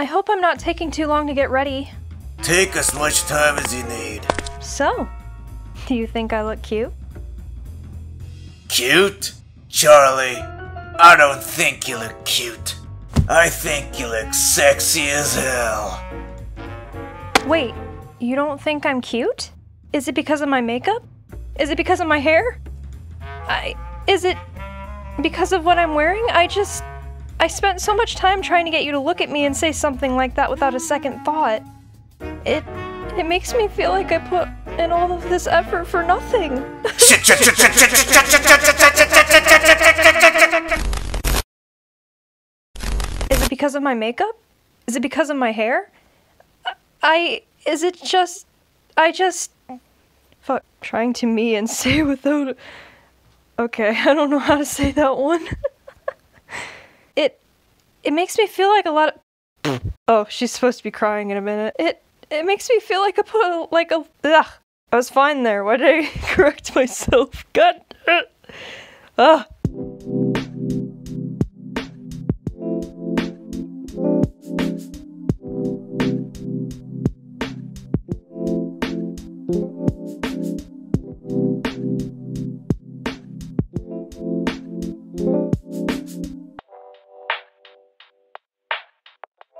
I hope I'm not taking too long to get ready. Take as much time as you need. So, do you think I look cute? Cute? Charlie, I don't think you look cute. I think you look sexy as hell. Wait, you don't think I'm cute? Is it because of my makeup? Is it because of my hair? I. Is it because of what I'm wearing? I just. I spent so much time trying to get you to look at me and say something like that without a second thought. It it makes me feel like I put in all of this effort for nothing. Is it because of my makeup? Is it because of my hair? I is it just I just fuck trying to me and say without Okay, I don't know how to say that one. it. It makes me feel like a lot of. Oh, she's supposed to be crying in a minute. It. It makes me feel like a like a. Ugh. I was fine there. Why did I correct myself? God. Uh, ugh.